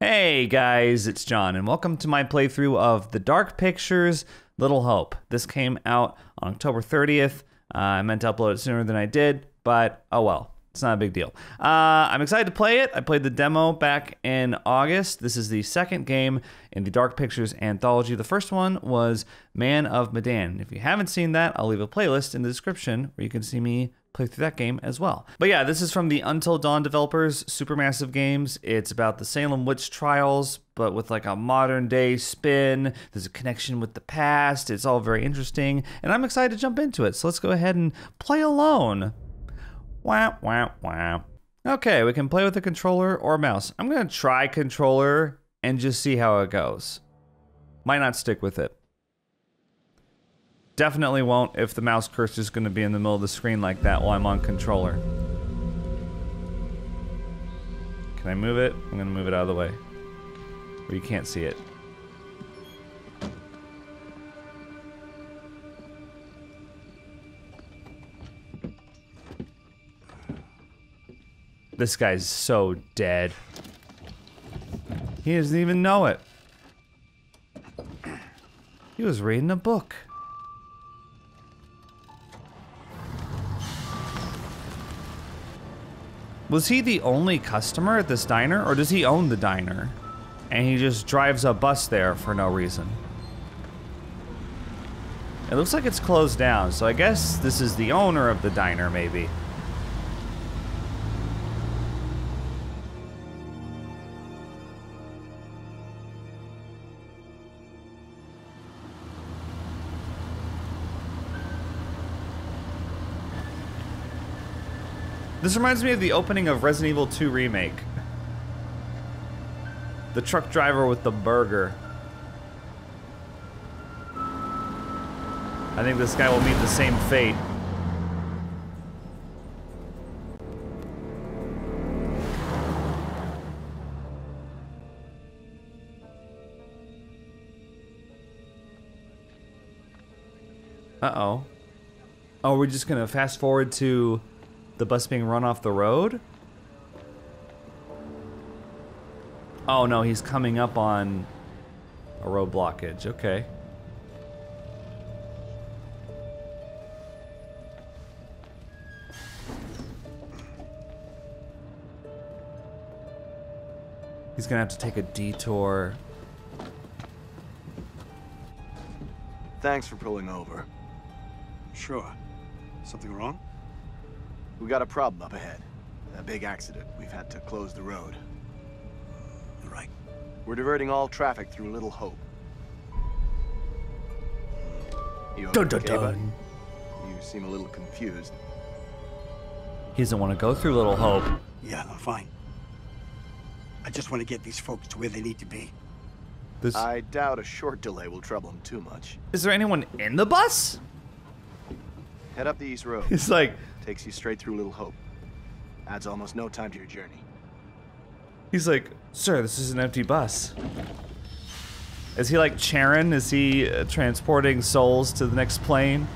Hey guys, it's John, and welcome to my playthrough of The Dark Pictures Little Hope. This came out on October 30th. Uh, I meant to upload it sooner than I did, but oh well. It's not a big deal. Uh, I'm excited to play it. I played the demo back in August. This is the second game in the Dark Pictures anthology. The first one was Man of Medan. If you haven't seen that, I'll leave a playlist in the description where you can see me play through that game as well. But yeah, this is from the Until Dawn developers, Supermassive Games. It's about the Salem witch trials, but with like a modern day spin. There's a connection with the past. It's all very interesting, and I'm excited to jump into it. So let's go ahead and play alone. Wow, wow, wow. Okay, we can play with a controller or mouse. I'm gonna try controller and just see how it goes. Might not stick with it. Definitely won't if the mouse cursor is gonna be in the middle of the screen like that while I'm on controller. Can I move it? I'm gonna move it out of the way. Where you can't see it. This guy's so dead. He doesn't even know it. He was reading a book. Was he the only customer at this diner, or does he own the diner? And he just drives a bus there for no reason. It looks like it's closed down, so I guess this is the owner of the diner, maybe. This reminds me of the opening of Resident Evil 2 Remake. The truck driver with the burger. I think this guy will meet the same fate. Uh-oh. Oh, we're just gonna fast forward to the bus being run off the road? Oh no, he's coming up on a road blockage. Okay. He's gonna have to take a detour. Thanks for pulling over. Sure. Something wrong? We got a problem up ahead. A big accident. We've had to close the road. Right. We're diverting all traffic through Little Hope. You Dun, okay, dun, bud? dun. You seem a little confused. He doesn't want to go through Little Hope. Yeah, I'm fine. I just want to get these folks to where they need to be. This, I doubt a short delay will trouble him too much. is there anyone in the bus? Head up the East Road. He's like, Takes you straight through Little Hope. Adds almost no time to your journey. He's like, sir, this is an empty bus. Is he like Charon? Is he uh, transporting souls to the next plane?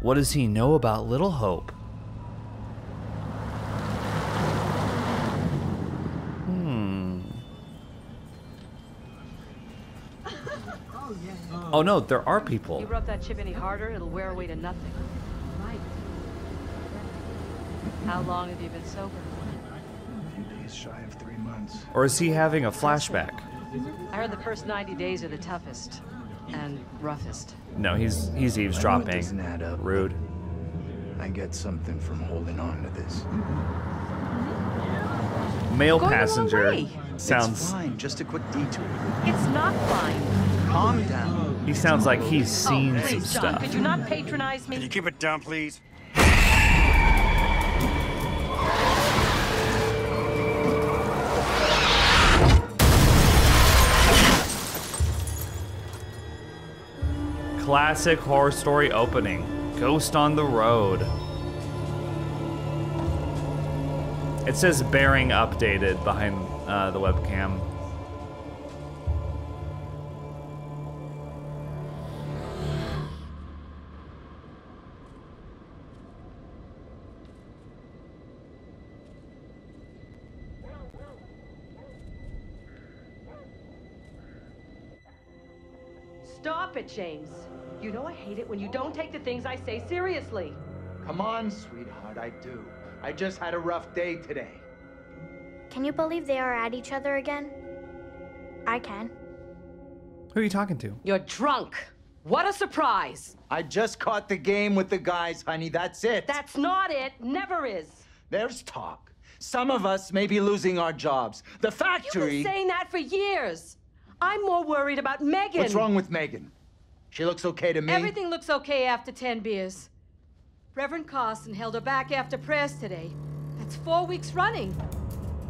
What does he know about Little Hope? Hmm. Oh no, there are people. You rub that chip any harder, it'll wear away to nothing. Right. How long have you been sober? A few days shy of three months. Or is he having a flashback? I heard the first 90 days are the toughest and roughest. No, he's he's I know it eavesdropping. doesn't add up. Rude. I get something from holding on to this. Mm-hmm. Male Going passenger way. It's sounds. fine, just a quick detour. It's not fine. Calm down. He sounds like he's seen oh, some John, stuff. could you not patronize me? Can you keep it down, please? Classic horror story opening. Ghost on the road. It says bearing updated behind uh, the webcam. Stop it, James. You know I hate it when you don't take the things I say seriously. Come on, sweetheart, I do. I just had a rough day today. Can you believe they are at each other again? I can. Who are you talking to? You're drunk. What a surprise. I just caught the game with the guys, honey. That's it. That's not it. Never is. There's talk. Some of us may be losing our jobs. The factory. You've been saying that for years. I'm more worried about Megan. What's wrong with Megan? She looks okay to me. Everything looks okay after 10 beers. Reverend Carson held her back after prayers today. That's four weeks running.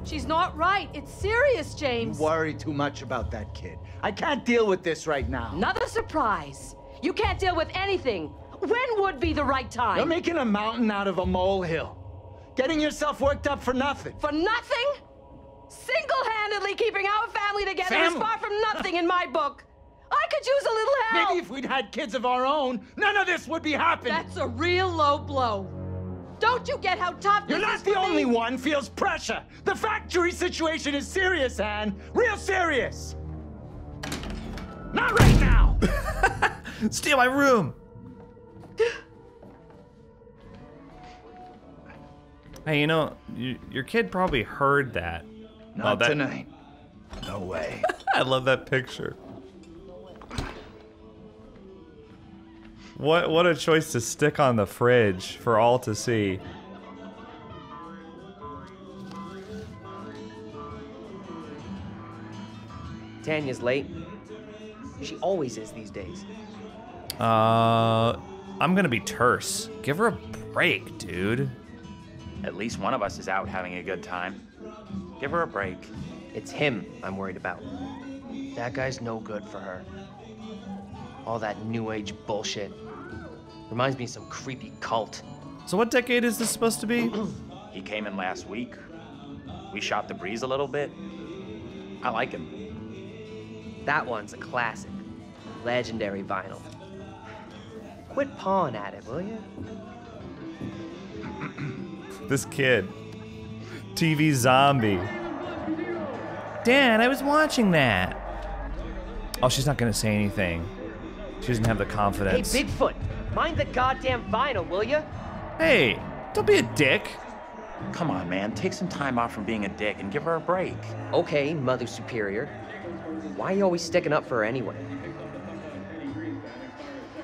She's not right. It's serious, James. You worry too much about that kid. I can't deal with this right now. Another surprise. You can't deal with anything. When would be the right time? You're making a mountain out of a molehill. Getting yourself worked up for nothing. For nothing? Single-handedly keeping our family together is far from nothing in my book. I could use a little help. Maybe if we'd had kids of our own, none of this would be happening. That's a real low blow. Don't you get how tough You're not is the only me? one feels pressure. The factory situation is serious, Anne. Real serious. Not right now. Steal my room! hey, you know, you, your kid probably heard that. Not that- tonight. No way. I love that picture. What what a choice to stick on the fridge for all to see. Tanya's late. She always is these days. Uh, I'm gonna be terse. Give her a break, dude. At least one of us is out having a good time. Give her a break. It's him I'm worried about. That guy's no good for her. All that new age bullshit. Reminds me of some creepy cult. So what decade is this supposed to be? He came in last week. We shot the breeze a little bit. I like him. That one's a classic. Legendary vinyl. Quit pawing at it, will you? This kid. TV zombie. Dad, I was watching that. Oh, she's not gonna say anything. She doesn't have the confidence. Hey, confidence. Bigfoot! Mind the goddamn vinyl, will you? Hey, don't be a dick. Come on, man. Take some time off from being a dick and give her a break. Okay, Mother Superior. Why are you always sticking up for her anyway?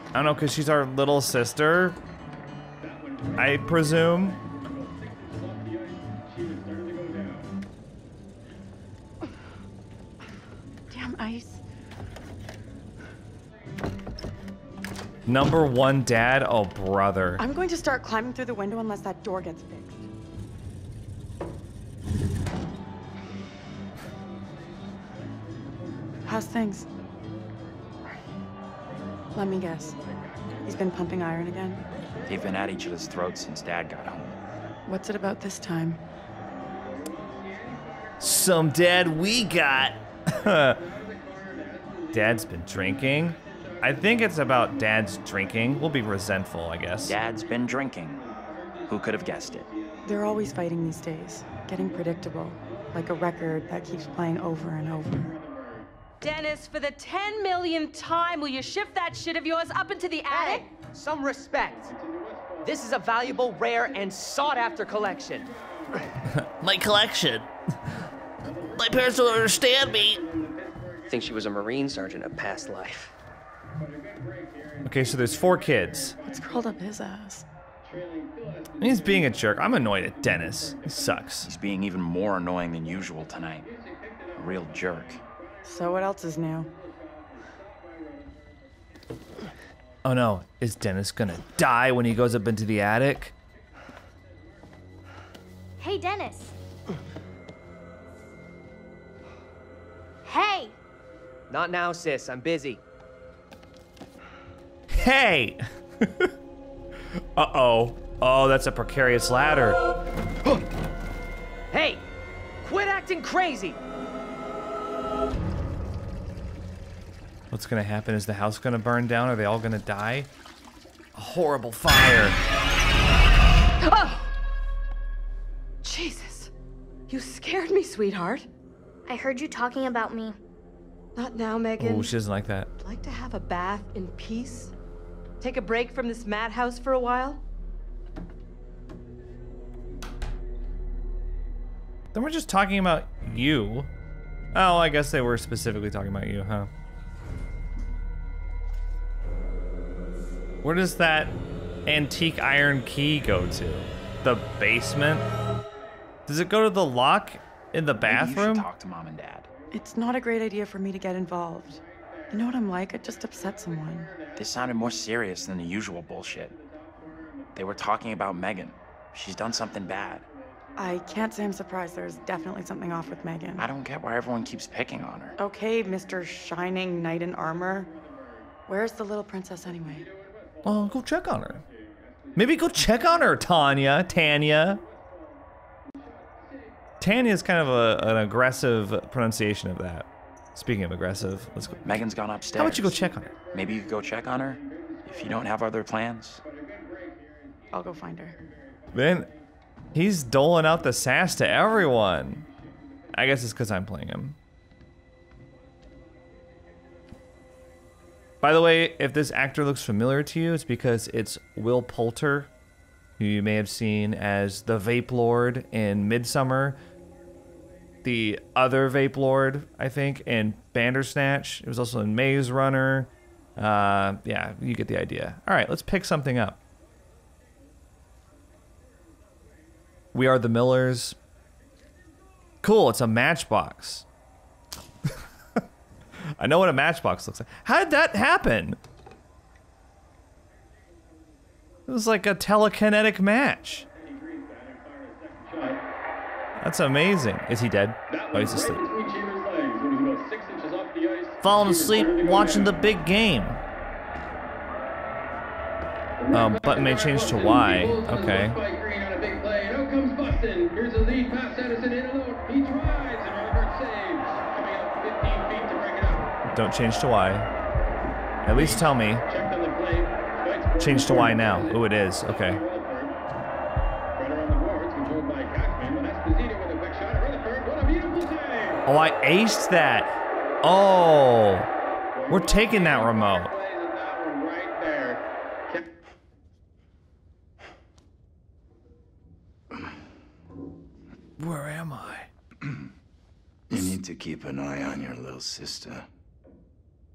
I don't know, cause she's our little sister. I presume. Number one dad. Oh, brother. I'm going to start climbing through the window unless that door gets fixed. How's things? Let me guess. He's been pumping iron again? They've been at each other's throats since Dad got home. What's it about this time? Some dad we got. Dad's been drinking. I think it's about dad's drinking. We'll be resentful, I guess. Dad's been drinking. Who could have guessed it? They're always fighting these days, getting predictable, like a record that keeps playing over and over. Dennis, for the 10 millionth time, will you shift that shit of yours up into the attic? Hey, some respect. This is a valuable, rare, and sought after collection. My collection. My parents don't understand me. I Think she was a Marine sergeant of past life. Okay, so there's four kids. What's curled up his ass? And he's being a jerk. I'm annoyed at Dennis. He sucks. He's being even more annoying than usual tonight. A real jerk. So what else is new? Oh no, is Dennis gonna die when he goes up into the attic? Hey, Dennis. Hey, Not now, sis. I'm busy. Hey! uh oh. Oh, that's a precarious ladder. Hey, quit acting crazy. What's gonna happen? Is the house gonna burn down? Are they all gonna die? A horrible fire. Oh! Jesus. You scared me, sweetheart. I heard you talking about me. Not now, Megan. Oh, she doesn't like that. I'd like to have a bath in peace. Take a break from this madhouse for a while. Then we're just talking about you. Oh, I guess they were specifically talking about you, huh? Where does that antique iron key go to? The basement? Does it go to the lock in the Maybe you should talk to mom and dad. It's not a great idea for me to get involved. You know what I'm like? I just upset someone. This sounded more serious than the usual bullshit. They were talking about Megan. She's done something bad. I can't say I'm surprised. There's definitely something off with Megan. I don't get why everyone keeps picking on her. Okay, Mr. Shining Knight in Armor. Where's the little princess anyway? Well, go check on her. Maybe go check on her, Tanya. Tanya. Tanya is kind of a, an aggressive pronunciation of that. Speaking of aggressive, let's go. Megan's gone upstairs. How about you go check on her? Maybe you could go check on her if you don't have other plans. I'll go find her. Then he's doling out the sass to everyone. I guess it's because I'm playing him. By the way, if this actor looks familiar to you, it's because it's Will Poulter, who you may have seen as the Vape Lord in Midsommar, the other Vape Lord, I think, in Bandersnatch. It was also in Maze Runner. Uh, yeah, you get the idea. All right, let's pick something up. We are the Millers. Cool, it's a matchbox. I know what a matchbox looks like. How did that happen? It was like a telekinetic match. That's amazing. Is he dead? Oh, he's asleep. Falling asleep watching the big game. Um, button may change to Y. Okay. comes Bustin. Here's a lead pass. Edison in alone. He drives and Robert saves. Coming up 15 feet to break it up. Don't change to Y. At least tell me. Checked on the play. Fights Change to Y now. Oh, it is. Okay. Oh, I aced that. Oh. We're taking that remote. Where am I? You need to keep an eye on your little sister.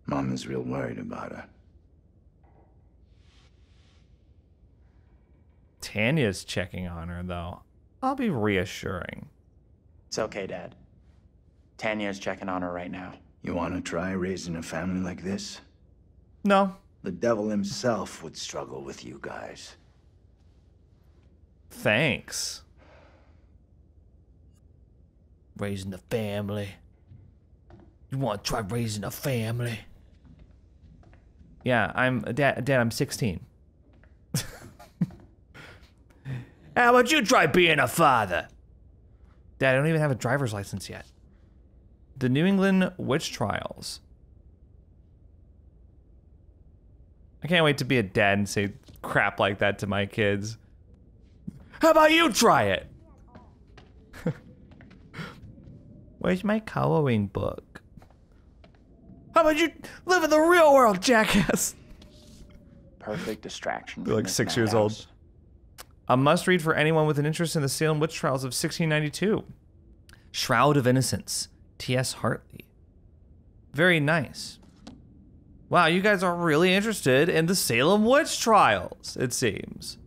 Mom is real worried about her. Tanya's checking on her, though. I'll be reassuring. It's okay, Dad. Tanya's checking on her right now. You want to try raising a family like this? No. The devil himself would struggle with you guys. Thanks. Raising a family. You want to try raising a family? Yeah, I'm dad. Dad, I'm 16. How about you try being a father? Dad, I don't even have a driver's license yet. The New England witch trials. I can't wait to be a dad and say crap like that to my kids. How about you try it? Where's my coloring book? How about you live in the real world, jackass? Perfect distraction. They're like six years madhouse. old. A must read for anyone with an interest in the Salem witch trials of 1692. Shroud of Innocence, T.S. Hartley. Very nice. Wow, you guys are really interested in the Salem witch trials, it seems.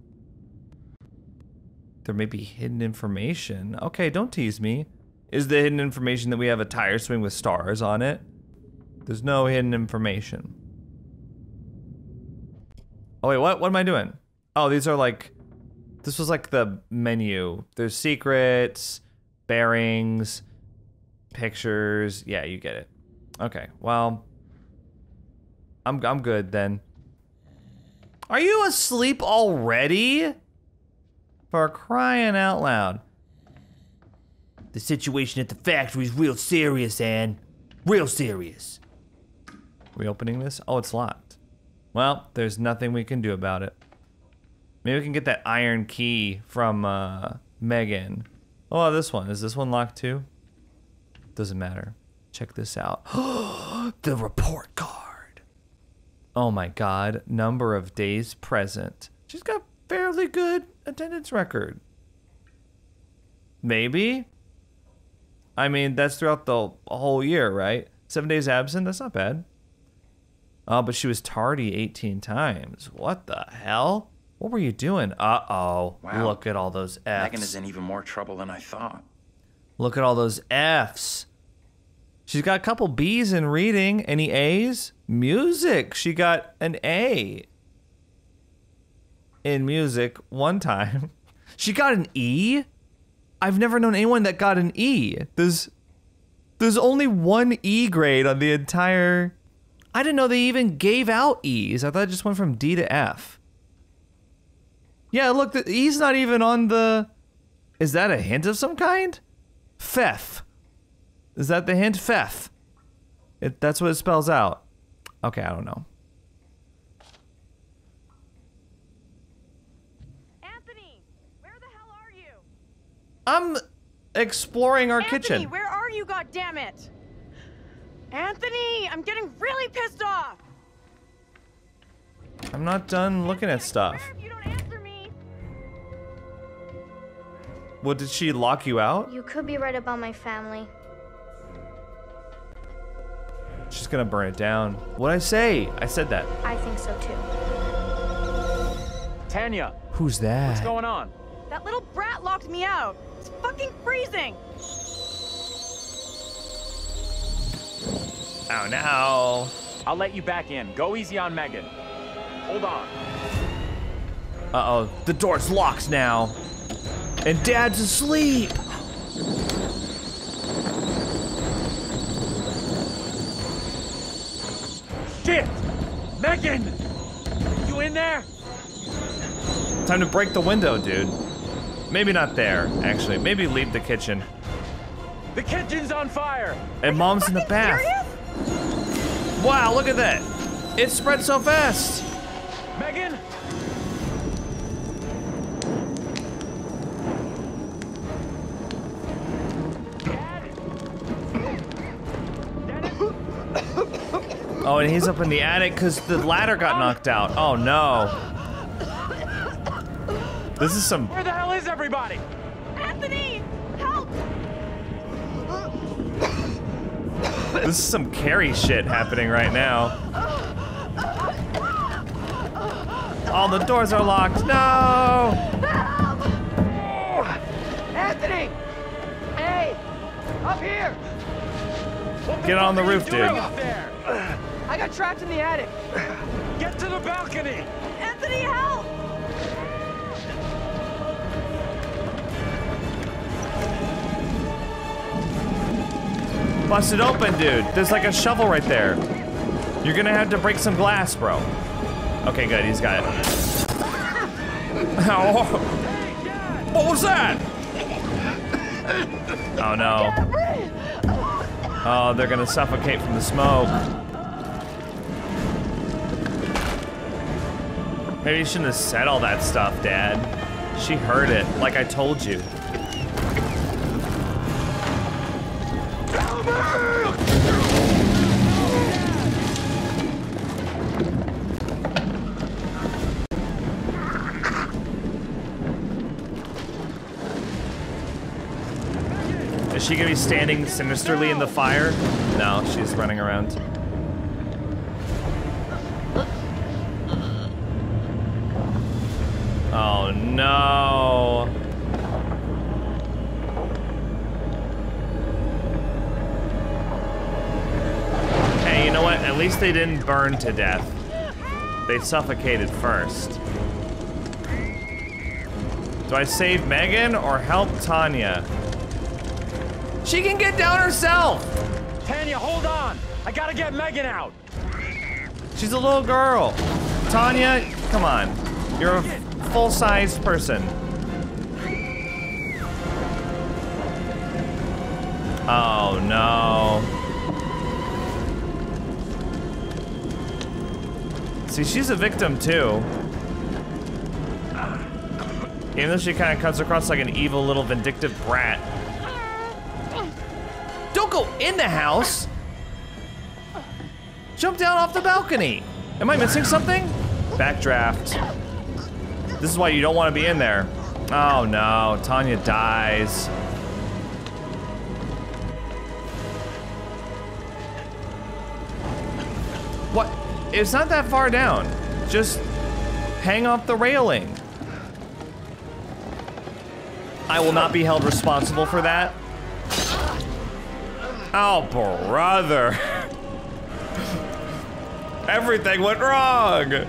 There may be hidden information. Okay, don't tease me. Is the hidden information that we have a tire swing with stars on it? There's no hidden information. Oh wait, what? What am I doing? Oh, these are like, this was like the menu. There's secrets, bearings, pictures. Yeah, you get it. Okay, well, I'm I'm good then. Are you asleep already? For crying out loud. The situation at the factory is real serious, Anne. Real serious. Reopening this? Oh, it's locked. Well, there's nothing we can do about it. Maybe we can get that iron key from uh, Megan. Oh, this one. Is this one locked too? Doesn't matter. Check this out. the report card. Oh my god, number of days present. She's got fairly good attendance record. Maybe. I mean, that's throughout the whole year, right? Seven days absent, that's not bad. Oh, but she was tardy 18 times. What the hell? What were you doing? Uh oh. Wow. Look at all those F's. Megan is in even more trouble than I thought. Look at all those F's. She's got a couple B's in reading. Any A's? Music. She got an A in music one time. She got an E. I've never known anyone that got an E. There's there's only one E grade on the entire I didn't know they even gave out E's. I thought it just went from D to F. Yeah, look, the E's not even on the Is that a hint of some kind? Fef. Is that the hint? Fef. It, that's what it spells out. Okay, I don't know. Anthony, where the hell are you? I'm exploring our Anthony, kitchen. where are you, goddammit? Anthony, I'm getting really pissed off. I'm not done looking at stuff. You don't answer me. What did she lock you out? You could be right about my family. She's gonna burn it down. What'd I say? I said that. I think so too. Tanya, Who's that? what's going on? That little brat locked me out. It's fucking freezing. Oh no. I'll let you back in. Go easy on Megan. Hold on. Uh oh. The door's locked now. And dad's asleep. Shit! Megan! You in there? Time to break the window, dude. Maybe not there, actually. Maybe leave the kitchen. The kitchen's on fire! And mom's in the bath. Wow, look at that. It spread so fast. Oh, and he's up in the attic because the ladder got knocked out. Oh no. This is some. Where the hell is everybody? Anthony, help! This is some carry shit happening right now. All the doors are locked. No. Help! Anthony! Hey! Up here! Get on the roof, dude. Up there! I got trapped in the attic. Get to the balcony! Anthony, help! Bust it open, dude. There's like a shovel right there. You're gonna have to break some glass, bro. Okay, good. He's got it. Ow. Oh. What was that? Oh no. Oh, they're gonna suffocate from the smoke. Maybe you shouldn't have said all that stuff, Dad. She heard it, like I told you. Is she gonna be standing sinisterly in the fire? No, she's running around. No. Hey, you know what? At least they didn't burn to death. They suffocated first. Do I save Megan or help Tanya? She can get down herself! Tanya, hold on! I gotta get Megan out! She's a little girl. Tanya, come on. You're a full-sized person. Oh no. See, she's a victim too. Even though she kind of comes across like an evil little vindictive brat. Don't go in the house! Jump down off the balcony. Am I missing something? Backdraft. This is why you don't want to be in there. Oh no, Tanya dies. What? It's not that far down. Just hang off the railing. I will not be held responsible for that. Oh, brother. Everything went wrong.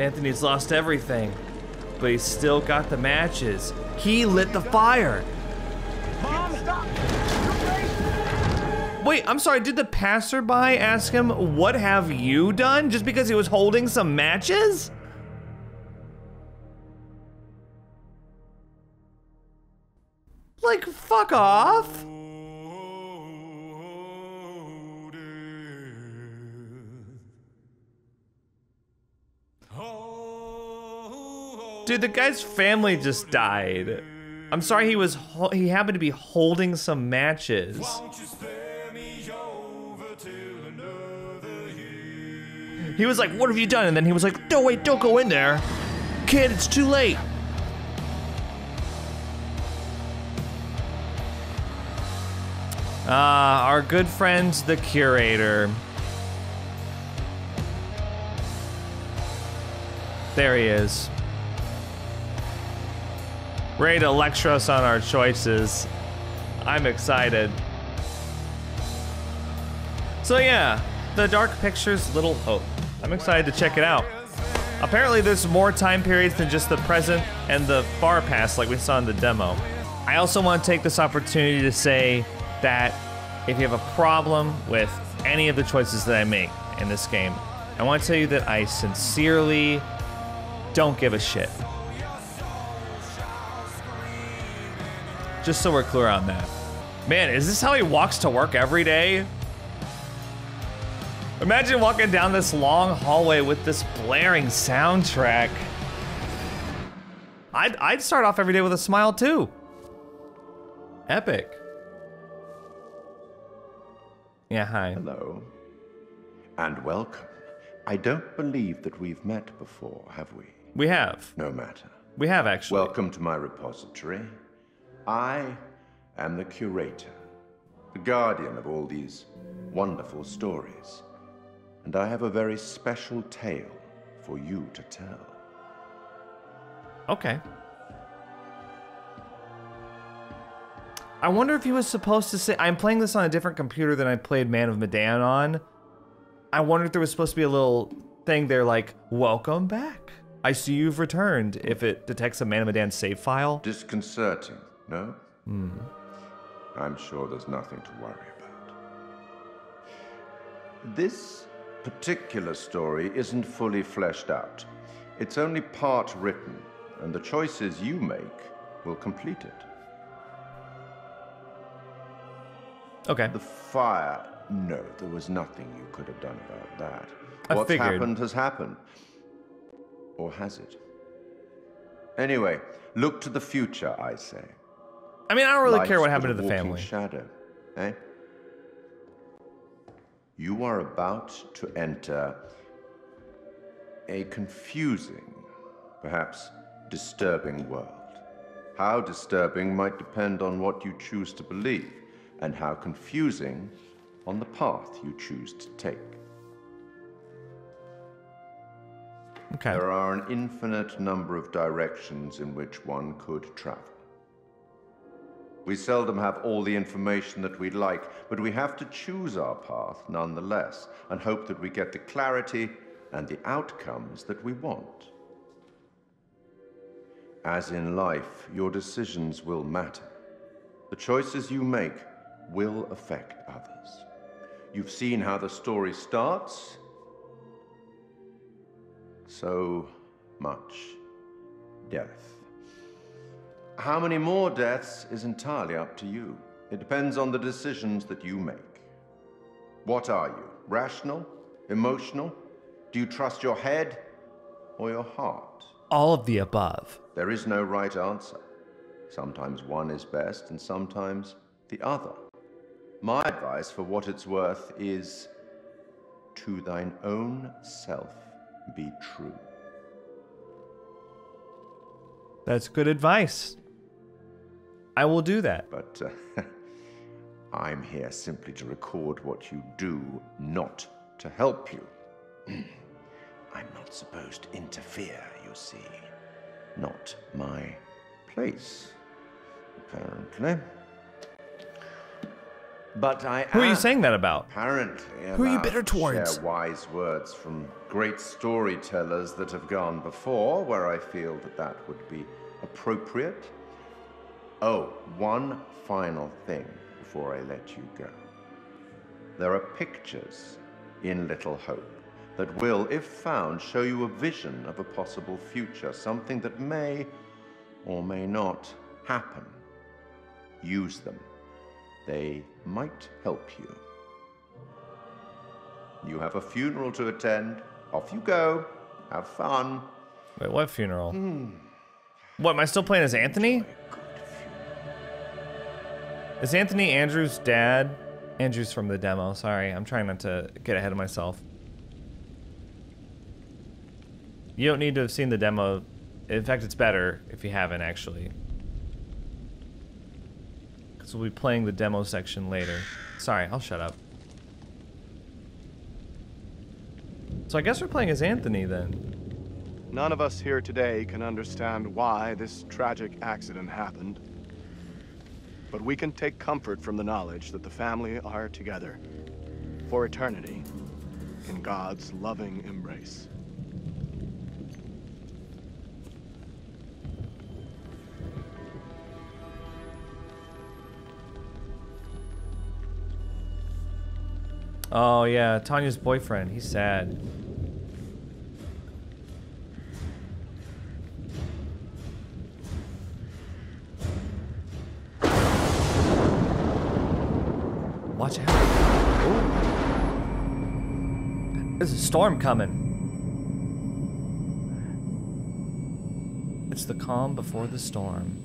Anthony's lost everything, but he's still got the matches. He lit the fire. Wait, I'm sorry, did the passerby ask him, what have you done? Just because he was holding some matches? Like, fuck off. Dude, the guy's family just died. I'm sorry he was he happened to be holding some matches. He was like, "What have you done?" And then he was like, "No, wait, don't go in there, kid. It's too late." Ah, our good friend, the curator. There he is. Ready to lecture us on our choices. I'm excited. So yeah, the Dark Pictures Little Hope. I'm excited to check it out. Apparently there's more time periods than just the present and the far past like we saw in the demo. I also want to take this opportunity to say that if you have a problem with any of the choices that I make in this game, I want to tell you that I sincerely don't give a shit. Just so we're clear on that. Man, is this how he walks to work every day? Imagine walking down this long hallway with this blaring soundtrack. I'd, I'd start off every day with a smile too. Epic. Yeah, hi. Hello. And welcome. I don't believe that we've met before, have we? We have. No matter. We have actually. Welcome to my repository. I am the curator, the guardian of all these wonderful stories. And I have a very special tale for you to tell. Okay. I wonder if he was supposed to say, I'm playing this on a different computer than I played Man of Medan on. I wonder if there was supposed to be a little thing there like, welcome back. I see you've returned if it detects a Man of Medan save file. Disconcerting, no? Hmm. I'm sure there's nothing to worry about. This particular story isn't fully fleshed out. It's only part written, and the choices you make will complete it. Okay. The fire. No, there was nothing you could have done about that. I What's figured. happened has happened. Or has it? Anyway, look to the future, I say. I mean, I don't really Life's care what happened to the family. Shadow, eh? You are about to enter a confusing, perhaps disturbing world. How disturbing might depend on what you choose to believe, and how confusing on the path you choose to take. Okay. There are an infinite number of directions in which one could travel. We seldom have all the information that we'd like, but we have to choose our path nonetheless and hope that we get the clarity and the outcomes that we want. As in life, your decisions will matter. The choices you make will affect others. You've seen how the story starts. So much death. How many more deaths is entirely up to you. It depends on the decisions that you make. What are you? Rational? Emotional? Do you trust your head? or your heart? All of the above. There is no right answer. Sometimes one is best, and sometimes the other. My advice, for what it's worth, is to thine own self be true. That's good advice. I will do that. But uh, I'm here simply to record what you do, not to help you. I'm not supposed to interfere, you see. Not my place, apparently. But I Who are you saying that about? Apparently, Who are you allowed bitter to towards? Share wise words from great storytellers that have gone before, where I feel that that would be appropriate. Oh, one final thing before I let you go. There are pictures in Little Hope that will, if found, show you a vision of a possible future, something that may or may not happen. Use them. They might help you. You have a funeral to attend. Off you go. Have fun. Wait, what funeral? Hmm. What, am I still playing as Anthony? Is Anthony Andrew's dad? Andrew's from the demo. Sorry, I'm trying not to get ahead of myself. You don't need to have seen the demo. In fact, it's better if you haven't, actually. Because we'll be playing the demo section later. Sorry, I'll shut up. So I guess we're playing as Anthony then. None of us here today can understand why this tragic accident happened. But we can take comfort from the knowledge that the family are together for eternity in God's loving embrace. Oh yeah, Tanya's boyfriend. He's sad. Watch out. Ooh. There's a storm coming. It's the calm before the storm.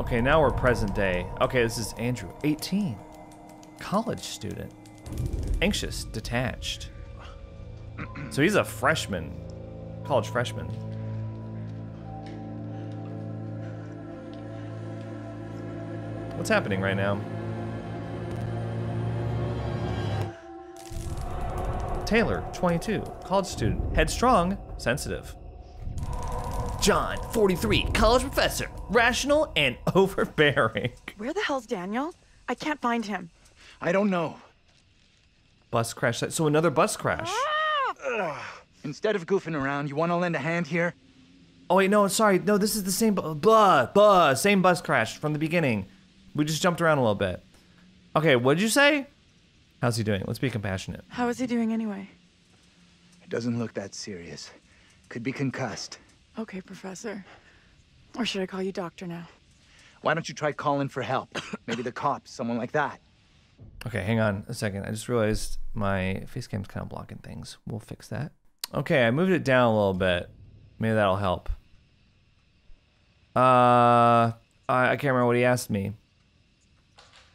Okay, now we're present day. Okay, this is Andrew, 18. College student. Anxious, detached. So he's a freshman. College freshman. What's happening right now? Taylor, 22, college student, headstrong, sensitive. John, 43, college professor, rational and overbearing. Where the hell's Daniel? I can't find him. I don't know. Bus crash. So another bus crash. Ah! Instead of goofing around, you want to lend a hand here? Oh wait, no, sorry. No, this is the same. bu- Blah, blah, same bus crash from the beginning. We just jumped around a little bit. Okay, what did you say? How's he doing? Let's be compassionate. How is he doing anyway? It doesn't look that serious. Could be concussed. Okay, Professor. Or should I call you Doctor now? Why don't you try calling for help? Maybe the cops, someone like that. Okay, hang on a second. I just realized my face cam's kind of blocking things. We'll fix that. Okay, I moved it down a little bit. Maybe that'll help. Uh, I, I can't remember what he asked me.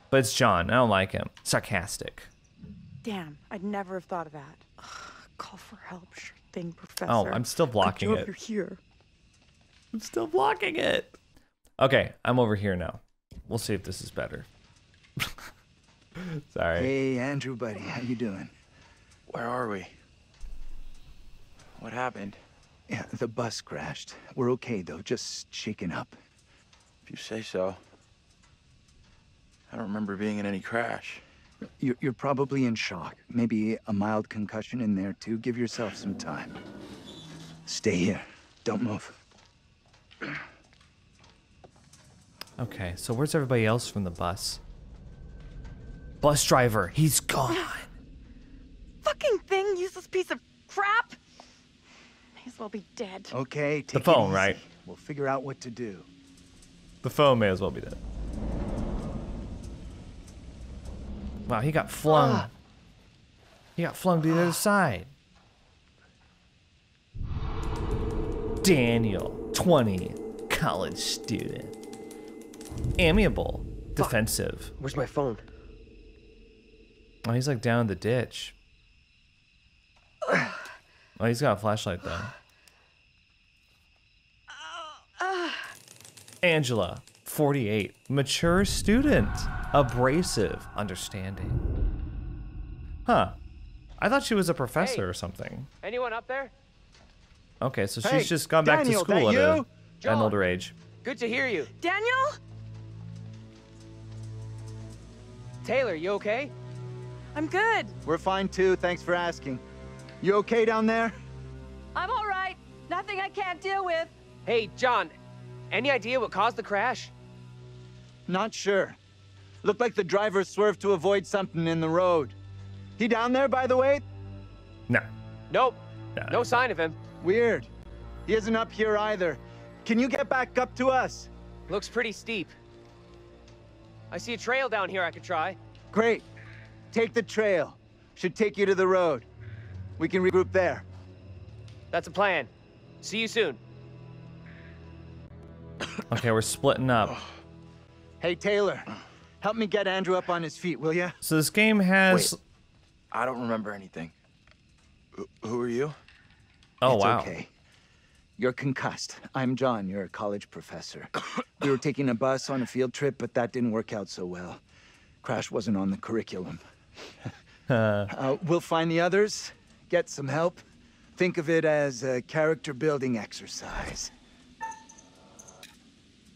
But it's John. I don't like him. Sarcastic. Damn, I'd never have thought of that. Ugh, call for help, sure thing, Professor. Oh, I'm still blocking Good it. You're here. I'm still blocking it. Okay, I'm over here now. We'll see if this is better. Sorry. Hey, Andrew, buddy, how you doing? Where are we? What happened? Yeah, the bus crashed. We're okay, though, just shaken up. If you say so. I don't remember being in any crash. You're, you're probably in shock. Maybe a mild concussion in there, too. Give yourself some time. Stay here. Don't move. Okay, so where's everybody else from the bus? Bus driver, he's gone. Fucking thing, useless piece of crap. May as well be dead. Okay, take The it phone, easy. right? We'll figure out what to do. The phone may as well be dead. Wow, he got flung. Ah. He got flung to the other side. Daniel, 20, college student. Amiable, defensive. Where's my phone? Oh, he's like down in the ditch. Oh, he's got a flashlight though. Ah. Angela, 48, mature student, abrasive, understanding. Huh. I thought she was a professor Hey. or something. Anyone up there? Okay, so Hey, she's just gone back to school that at, a, you? an older age. Good to hear you. Daniel? Taylor, you okay? I'm good. We're fine too, thanks for asking. You okay down there? I'm all right. Nothing I can't deal with. Hey, John, any idea what caused the crash? Not sure. Looked like the driver swerved to avoid something in the road. He down there, by the way? No. Nope. No sign of him. Weird. He isn't up here either. Can you get back up to us? Looks pretty steep. I see a trail down here I could try. Great. Take the trail. Should take you to the road. We can regroup there. That's a plan. See you soon. Okay, we're splitting up. Hey, Taylor. Help me get Andrew up on his feet, will ya? So this game has. Wait, I don't remember anything. Who, who are you? Oh it's wow. okay. You're concussed. I'm John. You're a college professor. we were taking a bus on a field trip, but that didn't work out so well. Crash wasn't on the curriculum. Uh, we'll find the others, get some help. Think of it as a character building exercise.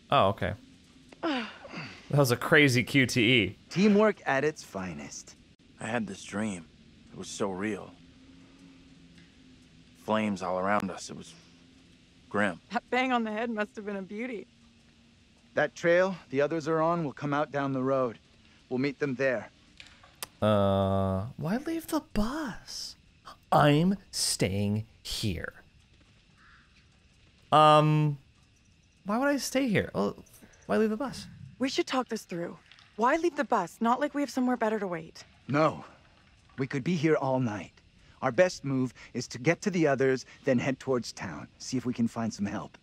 Oh, okay. That was a crazy. QTE. Teamwork at its finest. I had this dream. It was so real. Flames all around us. It was grim. That bang on the head must have been a beauty. That trail the others are on will come out down the road. We'll meet them there. Uh, why leave the bus? I'm staying here. Um, why would I stay here? Oh, why leave the bus? We should talk this through. Why leave the bus? Not like we have somewhere better to wait. No. We could be here all night. Our best move is to get to the others, then head towards town. See if we can find some help.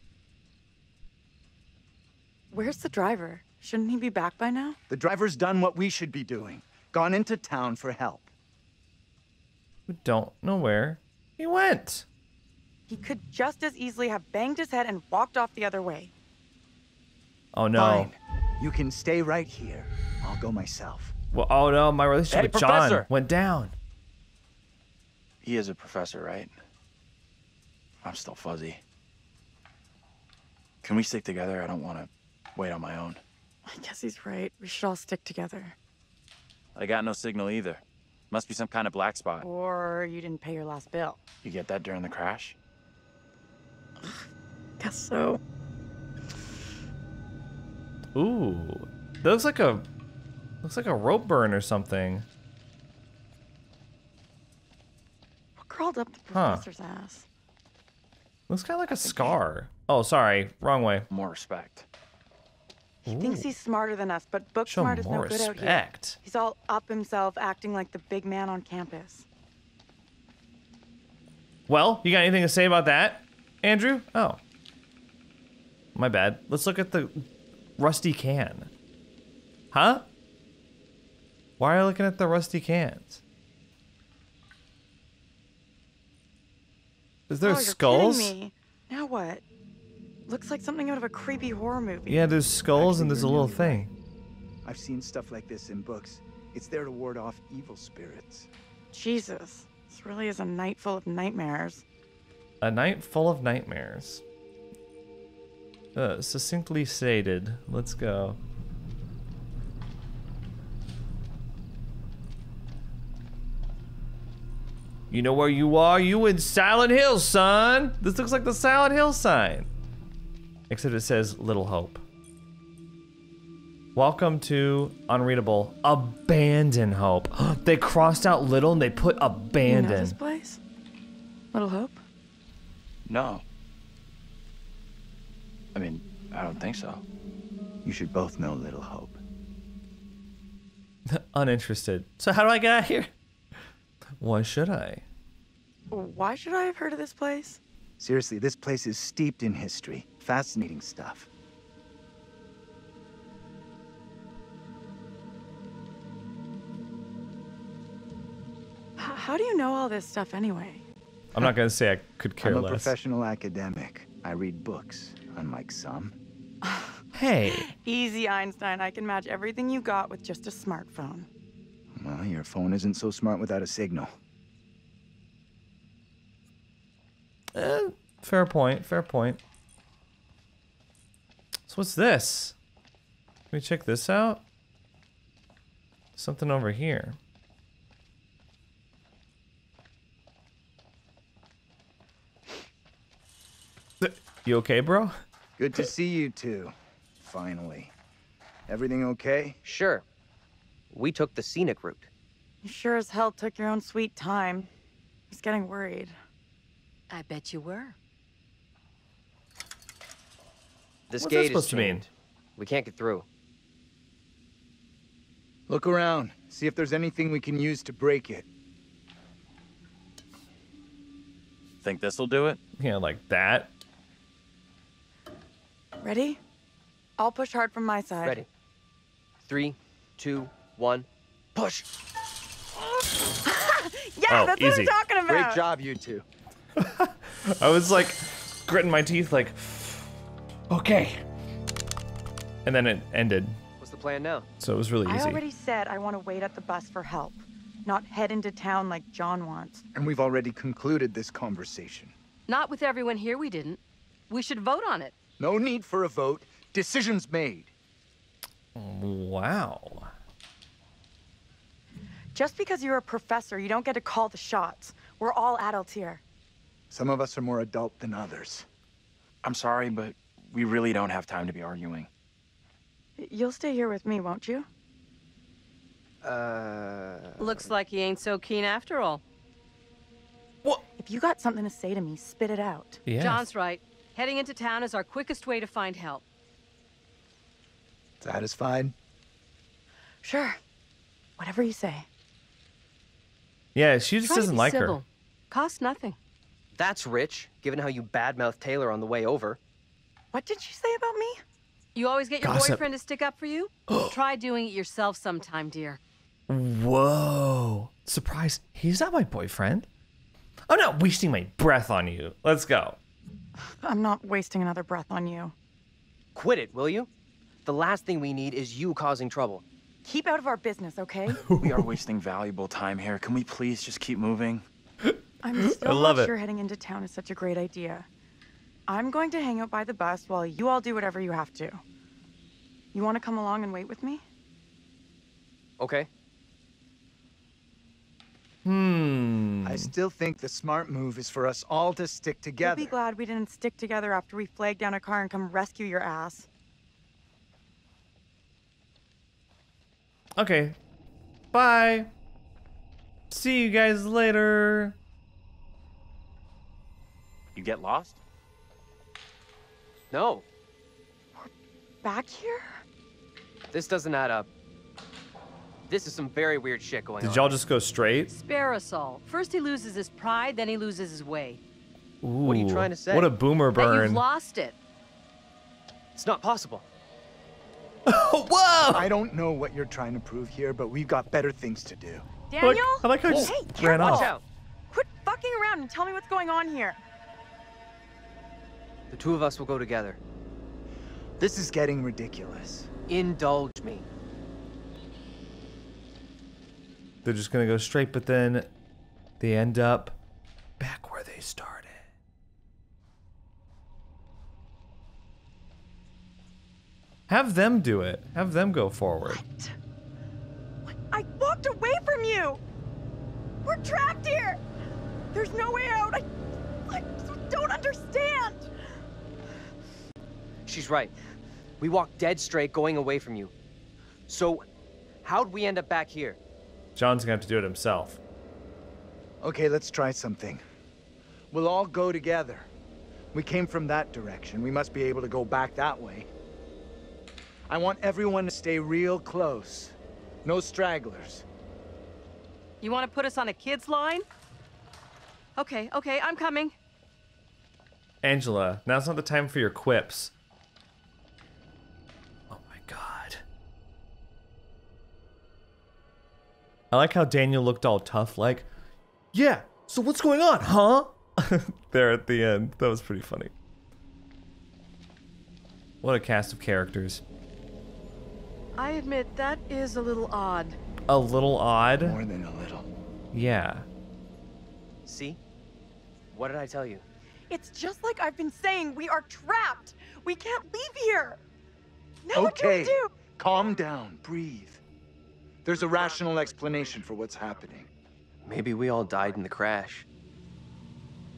Where's the driver? Shouldn't he be back by now? The driver's done what we should be doing. Gone into town for help. We don't know where he went. He could just as easily have banged his head and walked off the other way. Oh no. Fine. You can stay right here. I'll go myself. Well, oh no, my relationship Hey, with John Professor! went down. He is a professor, right? I'm still fuzzy. Can we stick together? I don't want to wait on my own. I guess he's right. We should all stick together. I got no signal either. Must be some kind of black spot. Or you didn't pay your last bill. You get that during the crash? Guess so. Ooh, that looks like a looks like a rope burn or something. What crawled up the Huh. professor's ass? Looks kind of like a scar. Oh, sorry, wrong way. More respect. He thinks he's smarter than us, but book Show smart is no more good out here. respect. He's all up himself, acting like the big man on campus. Well, you got anything to say about that, Andrew? Oh, my bad. Let's look at the rusty can. Huh? Why are you looking at the rusty cans? Is there oh, you're skulls? kidding me. Now what? Looks like something out of a creepy horror movie. Yeah, there's skulls and there's a little nearly thing. I've seen stuff like this in books. It's there to ward off evil spirits. Jesus. This really is a night full of nightmares. A night full of nightmares. Uh, succinctly stated. Let's go. You know where you are? You in Silent Hill, son. This looks like the Silent Hill sign. Except it says Little Hope. Welcome to Unreadable. Abandon Hope. they crossed out little and they put You know abandon. this place? Little Hope? No. I mean, I don't think so. You should both know Little Hope. Uninterested. So how do I get out of here? Why should I? Why should I have heard of this place? Seriously, this place is steeped in history. Fascinating stuff. How do you know all this stuff anyway? I'm not gonna say I could care I'm a less. professional academic. I read books, unlike some. Hey. Easy, Einstein. I can match everything you got with just a smartphone. Well, your phone isn't so smart without a signal. Eh, fair point. Fair point. So what's this? Can we check this out? Something over here. You okay, bro? Good to see you two. Finally. Everything okay? Sure. We took the scenic route. You sure as hell took your own sweet time. I was getting worried. I bet you were. This What's that gate is supposed to mean? chained. We can't get through. Look around. See if there's anything we can use to break it. Think this'll do it? Yeah, like that. Ready? I'll push hard from my side. Ready. Three, two, one, push. yeah, Oh, that's easy. what I'm talking about. Great job, you two. I was like gritting my teeth, like, okay. And then it ended, What's the plan now? so it was really easy. I easy. already said I want to wait at the bus for help, not head into town like John wants. And we've already concluded this conversation. Not with everyone here, we didn't. We should vote on it. No need for a vote. Decisions made. Wow. Just because you're a professor, you don't get to call the shots. We're all adults here. Some of us are more adult than others. I'm sorry, but we really don't have time to be arguing. You'll stay here with me, won't you? Uh. Looks like he ain't so keen after all. What? If you got something to say to me, spit it out. Yes. John's right. Heading into town is our quickest way to find help. Satisfied? Sure. Whatever you say. Yeah, she just Try doesn't like civil. her. Cost nothing. That's rich, given how you badmouthed Taylor on the way over. What did you say about me? You always get your Gossip. boyfriend to stick up for you? Oh. Try doing it yourself sometime, dear. Whoa. Surprise. He's not my boyfriend. Oh, I'm not wasting my breath on you. Let's go. I'm not wasting another breath on you. Quit it, will you? The last thing we need is you causing trouble. Keep out of our business, okay? we are wasting valuable time here. Can we please just keep moving? I'm still love not it. sure heading into town is such a great idea. I'm going to hang out by the bus while you all do whatever you have to. You want to come along and wait with me? Okay. Hmm. I still think the smart move is for us all to stick together. You'll be glad we didn't stick together after we flagged down a car and come rescue your ass. Okay. Bye. See you guys later. You get lost? No, We're Back here? this doesn't add up. This is some very weird shit going on. Did y'all just go straight? Spare us all. First he loses his pride, then he loses his way. Ooh, are you trying to say? What a boomer That you've lost it. It's not possible. Whoa! I don't know what you're trying to prove here, but we've got better things to do. Daniel? I like how he Hey, just ran careful. off. Watch out. Quit fucking around and tell me what's going on here. The two of us will go together. This is getting ridiculous. Indulge me. They're just gonna go straight, but then they end up back where they started. Have them do it. Have them go forward. What? I walked away from you! We're trapped here! There's no way out! I, I don't understand! She's right. We walked dead straight going away from you. So, how'd we end up back here? John's gonna have to do it himself. Okay, let's try something. We'll all go together. We came from that direction. We must be able to go back that way. I want everyone to stay real close. No stragglers. You want to put us on a kids line? Okay, okay, I'm coming. Angela, now's not the time for your quips. I like how Daniel looked all tough, like, yeah, so what's going on, huh? there at the end. That was pretty funny. What a cast of characters. I admit that is a little odd. A little odd. More than a little. Yeah. See? What did I tell you? It's just like I've been saying. We are trapped. We can't leave here. Now what do okay, we do? calm down, breathe. There's a rational explanation for what's happening. Maybe we all died in the crash.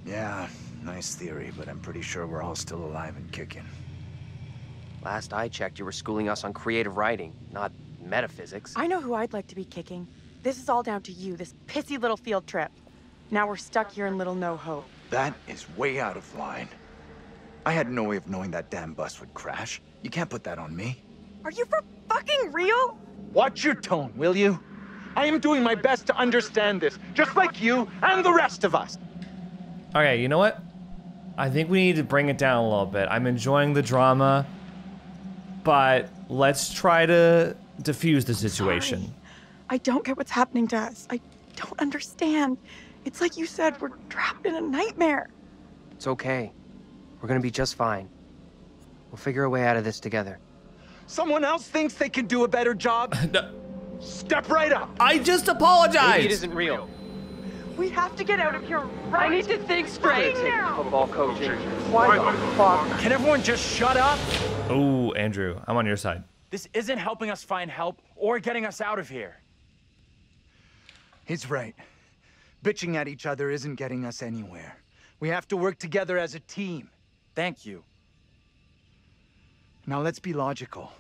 Yeah, nice theory, but I'm pretty sure we're all still alive and kicking. Last I checked, you were schooling us on creative writing, not metaphysics. I know who I'd like to be kicking. This is all down to you, this pissy little field trip. Now we're stuck here in Little No Hope. That is way out of line. I had no way of knowing that damn bus would crash. You can't put that on me. Are you for fucking real? Watch your tone, will you? I am doing my best to understand this, just like you and the rest of us. Okay, you know what? I think we need to bring it down a little bit. I'm enjoying the drama, but let's try to diffuse the situation. I don't get what's happening to us. I don't understand. It's like you said, we're trapped in a nightmare. It's okay. We're gonna be just fine. We'll figure a way out of this together. Someone else thinks they can do a better job? Step right up. I just apologized. Maybe it isn't real. We have to get out of here right now. I need to think straight. right now. Football coaching. Why the fuck? Can everyone just shut up? Oh, Andrew, I'm on your side. This isn't helping us find help or getting us out of here. He's right. Bitching at each other isn't getting us anywhere. We have to work together as a team. Thank you. Now let's be logical.